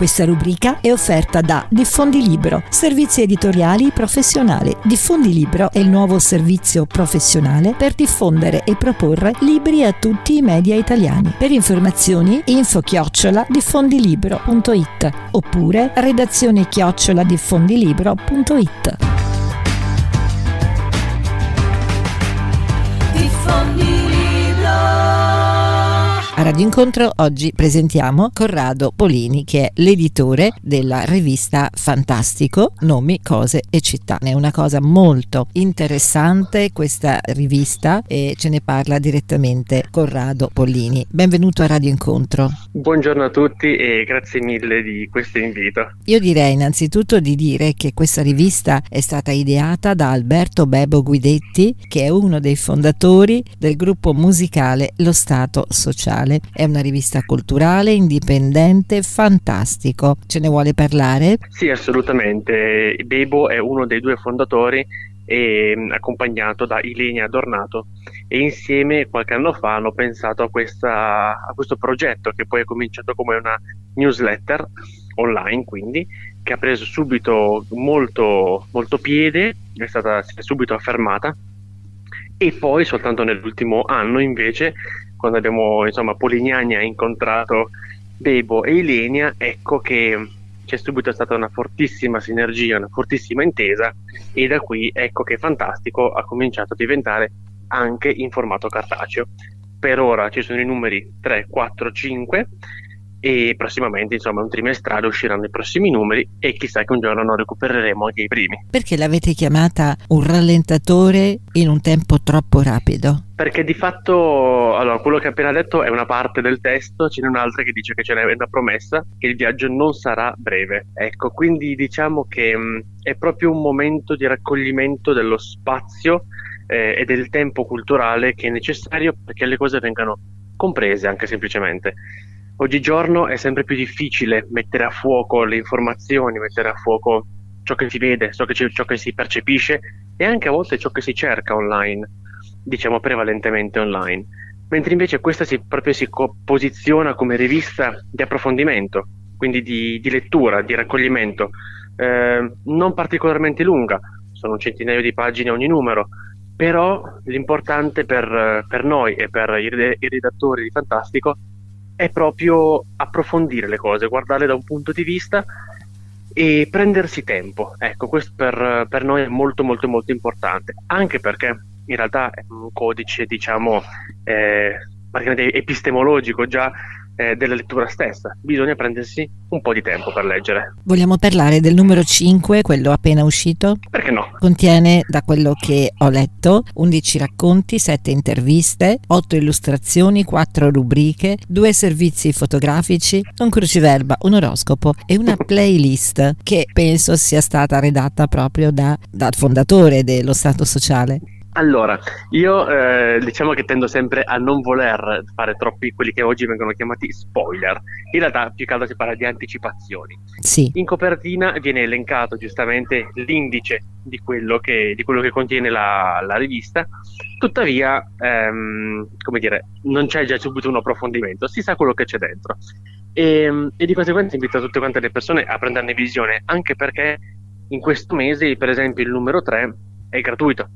Questa rubrica è offerta da Diffondi Libro, servizi editoriali professionali. Diffondi Libro è il nuovo servizio professionale per diffondere e proporre libri a tutti i media italiani. Per informazioni info chiocciola diffondilibro.it oppure redazione chiocciola diffondilibro.it. A Radio Incontro oggi presentiamo Corrado Polini che è l'editore della rivista Fantastico Nomi, Cose e Città. È una cosa molto interessante questa rivista e ce ne parla direttamente Corrado Polini. Benvenuto a Radio Incontro. Buongiorno a tutti e grazie mille di questo invito. Io direi innanzitutto di dire che questa rivista è stata ideata da Alberto Bebo Guidetti che è uno dei fondatori del gruppo musicale Lo Stato Sociale È una rivista culturale, indipendente, fantastico. Ce ne vuole parlare? Sì, assolutamente. Bebo è uno dei due fondatori e mm, accompagnato da Ilenia Adornato e insieme qualche anno fa hanno pensato a, questa, a questo progetto che poi è cominciato come una newsletter online quindi che ha preso subito molto, molto piede è stata subito affermata e poi soltanto nell'ultimo anno invece quando abbiamo, insomma, Polignani ha incontrato Bebo e Ilenia, ecco che c'è subito stata una fortissima sinergia, una fortissima intesa e da qui ecco che Fantastico ha cominciato a diventare anche in formato cartaceo. Per ora ci sono i numeri 3, 4, 5 e prossimamente insomma un trimestrale usciranno i prossimi numeri e chissà che un giorno non recupereremo anche i primi. Perché l'avete chiamata un rallentatore in un tempo troppo rapido? Perché di fatto, allora, quello che ho appena detto è una parte del testo, ce n'è un'altra che dice che ce n'è una promessa, che il viaggio non sarà breve. Ecco, quindi diciamo che mh, è proprio un momento di raccoglimento dello spazio eh, e del tempo culturale che è necessario perché le cose vengano comprese anche semplicemente. Oggigiorno è sempre più difficile mettere a fuoco le informazioni, mettere a fuoco ciò che si vede, ciò che, ciò che si percepisce e anche a volte ciò che si cerca online, diciamo prevalentemente online. Mentre invece questa si, proprio si posiziona come rivista di approfondimento, quindi di, di lettura, di raccoglimento, eh, non particolarmente lunga, sono un centinaio di pagine ogni numero, però l'importante per, per noi e per i, i redattori di Fantastico è proprio approfondire le cose, guardarle da un punto di vista e prendersi tempo. Ecco, questo per, per noi è molto molto molto importante, anche perché in realtà è un codice, diciamo, eh, epistemologico già eh, della lettura stessa. Bisogna prendersi un po' di tempo per leggere. Vogliamo parlare del numero 5, quello appena uscito? Perché no? Contiene, da quello che ho letto, 11 racconti, 7 interviste, 8 illustrazioni, 4 rubriche, 2 servizi fotografici, un cruciverba, un oroscopo e una playlist che penso sia stata redatta proprio da, dal fondatore dello Stato Sociale. Allora, io eh, diciamo che tendo sempre a non voler fare troppi quelli che oggi vengono chiamati spoiler. In realtà più che altro si parla di anticipazioni. Sì. In copertina viene elencato giustamente l'indice di quello che, di quello che contiene la, la rivista, tuttavia, ehm, come dire, non c'è già subito un approfondimento, si sa quello che c'è dentro. E, e di conseguenza invito tutte quante le persone a prenderne visione, anche perché in questo mese, per esempio, il numero 3 è gratuito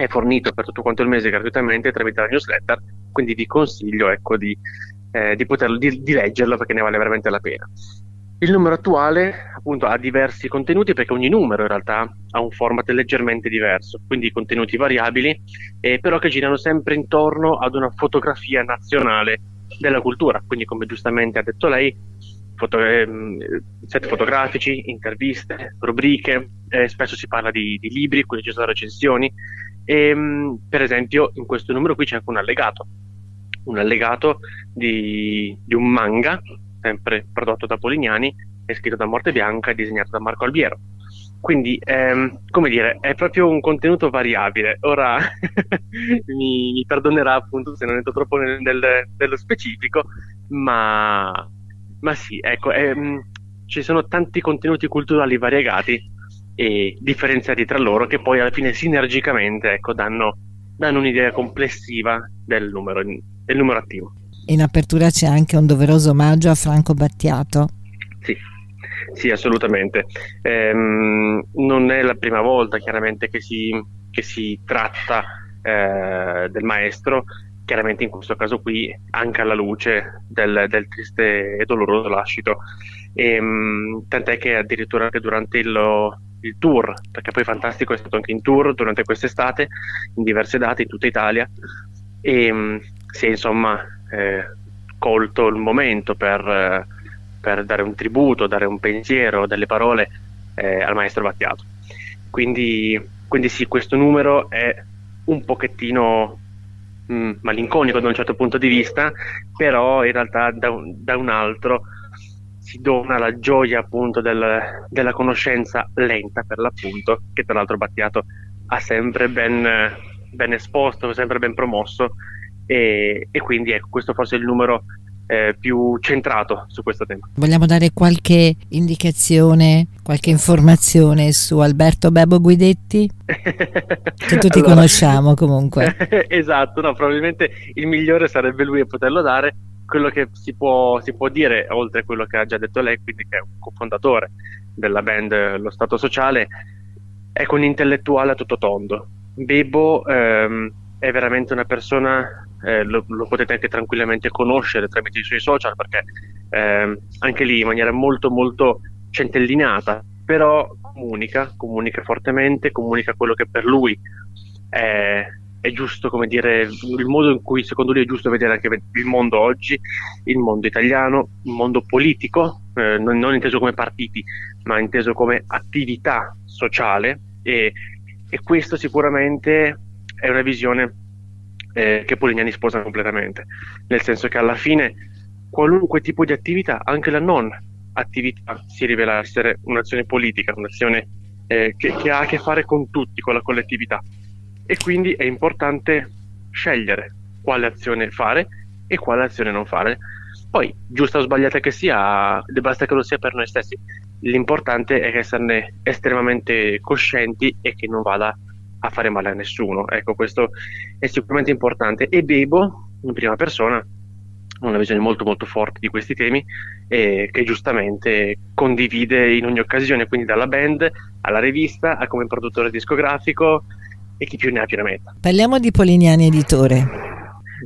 è fornito per tutto quanto il mese gratuitamente tramite la newsletter, quindi vi consiglio ecco, di, eh, di, poterlo, di, di leggerlo perché ne vale veramente la pena. Il numero attuale appunto ha diversi contenuti perché ogni numero in realtà ha un format leggermente diverso, quindi contenuti variabili, eh, però che girano sempre intorno ad una fotografia nazionale della cultura, quindi come giustamente ha detto lei, foto, eh, set fotografici, interviste, rubriche, eh, spesso si parla di, di libri, quindi ci sono recensioni, e, ehm, per esempio, in questo numero qui c'è anche un allegato, un allegato di, di un manga, sempre prodotto da Polignani, è scritto da Morte Bianca e disegnato da Marco Albiero. Quindi, ehm, come dire, è proprio un contenuto variabile. Ora mi, mi, perdonerà appunto se non entro troppo nel, nel, nello specifico, ma, ma sì, ecco, ehm, ci sono tanti contenuti culturali variegati e differenziati tra loro che poi alla fine sinergicamente ecco, danno, danno un'idea complessiva del numero, del numero attivo. In apertura c'è anche un doveroso omaggio a Franco Battiato. Sì, sì, assolutamente. Ehm, non è la prima volta chiaramente che si, che si tratta eh, del maestro, chiaramente in questo caso qui anche alla luce del, del triste e doloroso lascito. Ehm, tant'è che addirittura anche durante il, il tour, perché poi Fantastico è stato anche in tour durante quest'estate, in diverse date in tutta Italia, e ehm, si è insomma eh, colto il momento per, eh, per, dare un tributo, dare un pensiero, delle parole eh, al maestro Battiato. Quindi, quindi sì, questo numero è un pochettino mh, mm, malinconico da un certo punto di vista, però in realtà da un, da un altro si dona la gioia appunto del, della conoscenza lenta per l'appunto, che tra l'altro Battiato ha sempre ben, ben esposto, sempre ben promosso e, e, quindi ecco questo forse è il numero eh, più centrato su questo tema. Vogliamo dare qualche indicazione, qualche informazione su Alberto Bebo Guidetti? che tutti allora, conosciamo comunque. esatto, no, probabilmente il migliore sarebbe lui a poterlo dare quello che si può, si può, dire, oltre a quello che ha già detto lei, quindi che è un cofondatore della band Lo Stato Sociale, è un intellettuale a tutto tondo. Bebo ehm, è veramente una persona, eh, lo, lo, potete anche tranquillamente conoscere tramite i suoi social, perché ehm, anche lì in maniera molto molto centellinata, però comunica, comunica fortemente, comunica quello che per lui è, è giusto, come dire, il modo in cui secondo lui è giusto vedere anche il mondo oggi, il mondo italiano, il mondo politico, eh, non, non, inteso come partiti, ma inteso come attività sociale. E, e questo sicuramente è una visione eh, che Polignani sposa completamente, nel senso che alla fine qualunque tipo di attività, anche la non attività, si rivela essere un'azione politica, un'azione eh, che, che ha a che fare con tutti, con la collettività e quindi è importante scegliere quale azione fare e quale azione non fare. Poi, giusta o sbagliata che sia, basta che lo sia per noi stessi. L'importante è esserne estremamente coscienti e che non vada a fare male a nessuno. Ecco, questo è sicuramente importante. E Bebo, in prima persona, ha una visione molto molto forte di questi temi e che giustamente condivide in ogni occasione, quindi dalla band alla rivista, a come produttore discografico, e chi più ne ha più ne metta. Parliamo di Polignani Editore.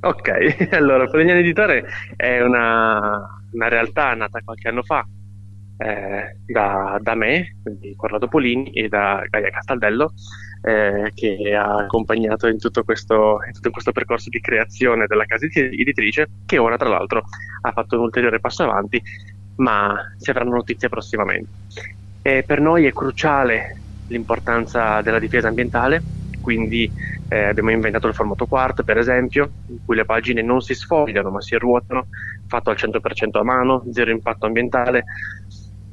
Ok, allora Polignani Editore è una, una realtà nata qualche anno fa eh, da, da, me, quindi Corrado Polini, e da Gaia Castaldello, eh, che ha accompagnato in tutto, questo, in tutto questo percorso di creazione della casa editrice, che ora tra l'altro ha fatto un ulteriore passo avanti, ma si avranno notizie prossimamente. E per noi è cruciale l'importanza della difesa ambientale quindi eh, abbiamo inventato il formato Quart per esempio, in cui le pagine non si sfogliano ma si ruotano, fatto al 100% a mano, zero impatto ambientale,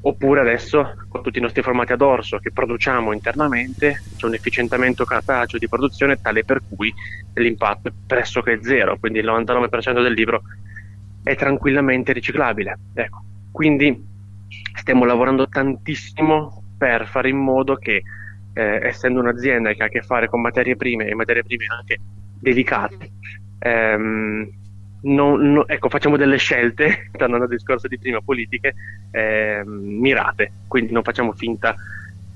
oppure adesso con tutti i nostri formati ad orso che produciamo internamente c'è un efficientamento cartaceo di produzione tale per cui l'impatto è pressoché zero, quindi il 99% del libro è tranquillamente riciclabile. Ecco. Quindi stiamo lavorando tantissimo per fare in modo che eh, essendo un'azienda che ha a che fare con materie prime e materie prime anche delicate, ehm, non, no, ecco, facciamo delle scelte, tornando al discorso di prima, politiche ehm, mirate, quindi non facciamo finta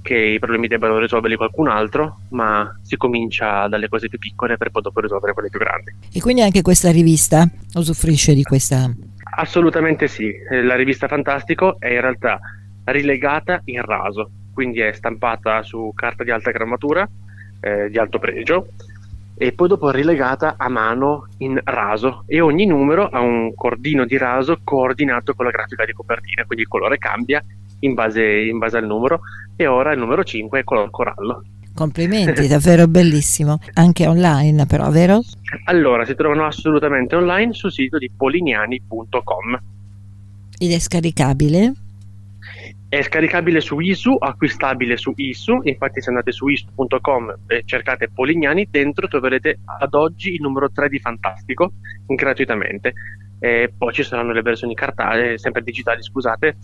che i problemi debbano risolverli qualcun altro, ma si comincia dalle cose più piccole per poi dopo risolvere quelle più grandi. E quindi anche questa rivista usufruisce di questa? Assolutamente sì, la rivista Fantastico è in realtà rilegata in raso, quindi è stampata su carta di alta grammatura, eh, di alto pregio, e poi dopo rilegata a mano in raso e ogni numero ha un cordino di raso coordinato con la grafica di copertina, quindi il colore cambia in base, in base al numero e ora il numero 5 è color corallo. Complimenti, davvero bellissimo. Anche online però, vero? Allora, si trovano assolutamente online sul sito di polignani.com. Ed è scaricabile? È scaricabile su ISU, acquistabile su ISU, infatti se andate su isu.com e cercate Polignani, dentro troverete ad oggi il numero 3 di Fantastico, gratuitamente. E poi ci saranno le versioni cartacee, sempre digitali, scusate,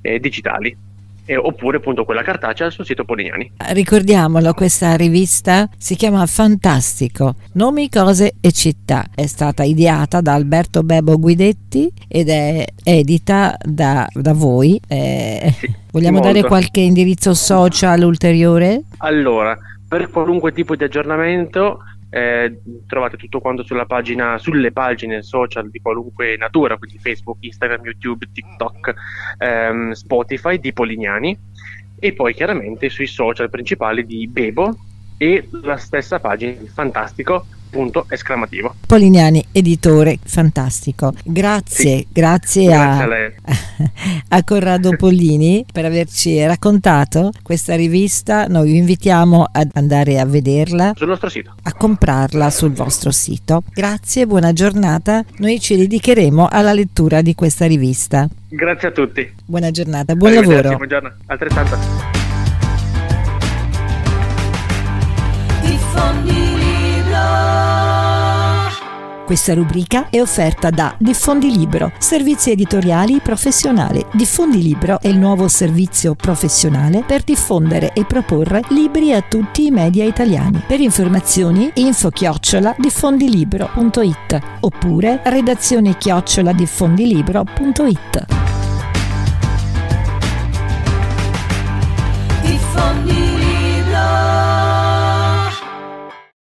eh, digitali. E, oppure appunto quella cartacea sul sito Polignani. Ricordiamolo, questa rivista si chiama Fantastico, nomi, cose e città. È stata ideata da Alberto Bebo Guidetti ed è edita da, da voi. Eh, sì, vogliamo molto. dare qualche indirizzo social ulteriore? Allora, per qualunque tipo di aggiornamento eh, trovate tutto quanto sulla pagina, sulle pagine social di qualunque natura, quindi Facebook, Instagram, YouTube, TikTok, ehm, Spotify di Polignani. E poi chiaramente sui social principali di Bebo e la stessa pagina di Fantastico punto esclamativo. Polignani, editore, fantastico. Grazie, sì. grazie, grazie a, a, Corrado Pollini per averci raccontato questa rivista. Noi vi invitiamo ad andare a vederla sul nostro sito, a comprarla sul vostro sito. Grazie, buona giornata. Noi ci dedicheremo alla lettura di questa rivista. Grazie a tutti. Buona giornata, buon lavoro. Buongiorno, altrettanto. Questa rubrica è offerta da Diffondi Libro, servizi editoriali professionali. Diffondi Libro è il nuovo servizio professionale per diffondere e proporre libri a tutti i media italiani. Per informazioni info chiocciola diffondilibro.it oppure redazione chiocciola diffondilibro.it. Diffondi